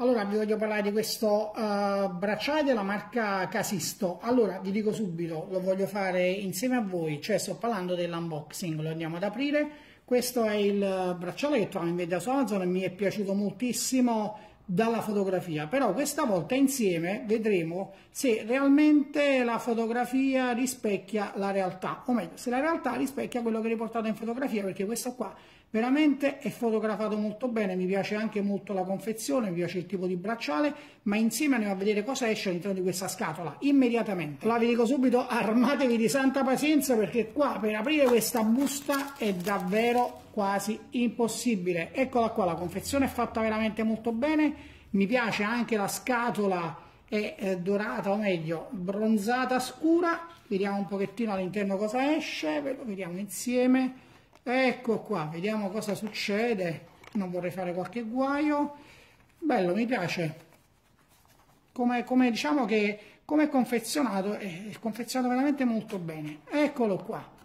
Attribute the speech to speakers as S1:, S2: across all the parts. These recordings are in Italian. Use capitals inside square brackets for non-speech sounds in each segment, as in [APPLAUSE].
S1: Allora vi voglio parlare di questo uh, bracciale della marca Casisto. Allora vi dico subito, lo voglio fare insieme a voi, cioè sto parlando dell'unboxing, lo andiamo ad aprire. Questo è il bracciale che trovo in vendita su Amazon mi è piaciuto moltissimo dalla fotografia, però questa volta insieme vedremo se realmente la fotografia rispecchia la realtà, o meglio, se la realtà rispecchia quello che è riportato in fotografia, perché questo qua veramente è fotografato molto bene, mi piace anche molto la confezione, mi piace il tipo di bracciale, ma insieme andiamo a vedere cosa esce all'interno di questa scatola, immediatamente. La vi dico subito, [LAUGHS] armatevi di santa pazienza perché qua per aprire questa busta è davvero quasi impossibile. Eccola qua, la confezione è fatta veramente molto bene, mi piace anche la scatola è eh, dorata o meglio bronzata scura, vediamo un pochettino all'interno cosa esce, ve lo vediamo insieme. Ecco qua vediamo cosa succede. Non vorrei fare qualche guaio. Bello mi piace. Come, come diciamo che come è confezionato è confezionato veramente molto bene. Eccolo qua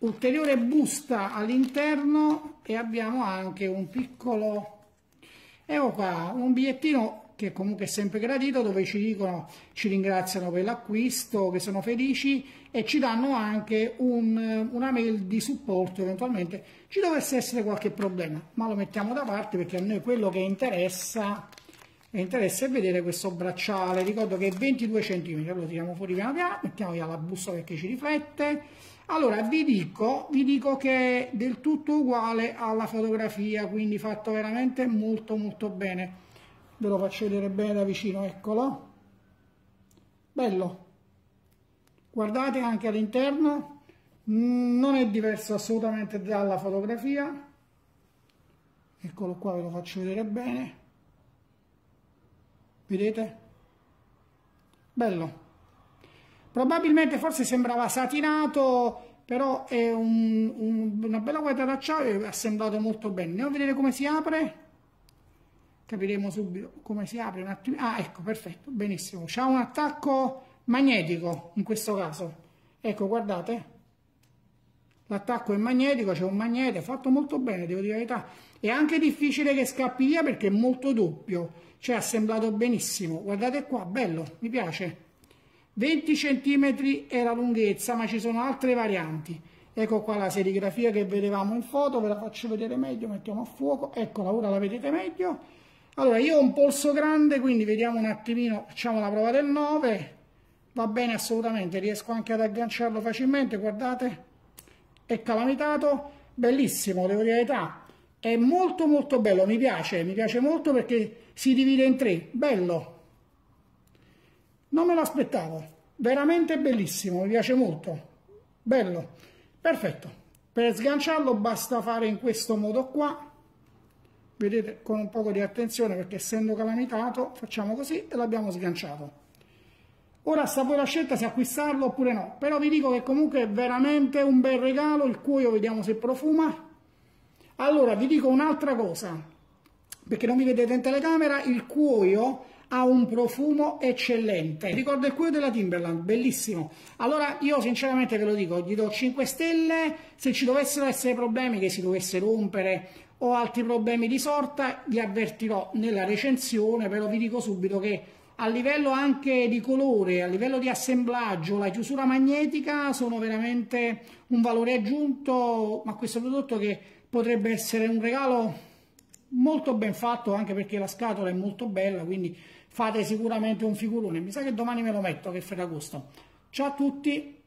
S1: ulteriore busta all'interno e abbiamo anche un piccolo ecco qua un bigliettino che comunque è sempre gradito, dove ci dicono, ci ringraziano per l'acquisto, che sono felici e ci danno anche un, una mail di supporto eventualmente. Ci dovesse essere qualche problema, ma lo mettiamo da parte perché a noi quello che interessa, interessa è vedere questo bracciale, ricordo che è 22 cm, lo tiriamo fuori piano piano, mettiamo via la busta perché ci riflette, allora vi dico, vi dico che è del tutto uguale alla fotografia, quindi fatto veramente molto molto bene. Ve lo faccio vedere bene da vicino eccolo. Bello. Guardate anche all'interno. Non è diverso assolutamente dalla fotografia. Eccolo qua ve lo faccio vedere bene vedete bello probabilmente forse sembrava satinato però è un, un, una bella guarda d'acciaio è assemblato molto bene andiamo a vedere come si apre capiremo subito come si apre un attimo. Ah, ecco, perfetto, benissimo. C'ha un attacco magnetico in questo caso. Ecco, guardate. L'attacco è magnetico, c'è un magnete, è fatto molto bene, devo dire la verità. È anche difficile che scappi via perché è molto doppio, cioè assemblato benissimo. Guardate qua, bello, mi piace. 20 cm è la lunghezza, ma ci sono altre varianti. Ecco qua la serigrafia che vedevamo in foto, ve la faccio vedere meglio, mettiamo a fuoco. Eccola, ora la vedete meglio allora, io ho un polso grande, quindi vediamo un attimino, facciamo la prova del 9. Va bene assolutamente, riesco anche ad agganciarlo facilmente, guardate. È calamitato, bellissimo, devo dire la verità. È molto molto bello, mi piace, mi piace molto perché si divide in tre, bello. Non me lo aspettavo, veramente bellissimo, mi piace molto. Bello, perfetto. Per sganciarlo basta fare in questo modo qua vedete con un po' di attenzione perché essendo calamitato facciamo così e l'abbiamo sganciato ora sta voi la scelta se acquistarlo oppure no però vi dico che comunque è veramente un bel regalo il cuoio vediamo se profuma. Allora vi dico un'altra cosa perché non mi vedete in telecamera il cuoio ha un profumo eccellente. Ricordo il cuoio della Timberland bellissimo. Allora io sinceramente ve lo dico gli do 5 stelle se ci dovessero essere problemi che si dovesse rompere o altri problemi di sorta vi avvertirò nella recensione, però vi dico subito che a livello anche di colore, a livello di assemblaggio, la chiusura magnetica sono veramente un valore aggiunto a questo prodotto che potrebbe essere un regalo molto ben fatto anche perché la scatola è molto bella, quindi fate sicuramente un figurone. Mi sa che domani me lo metto, che ferragosto. Ciao a tutti!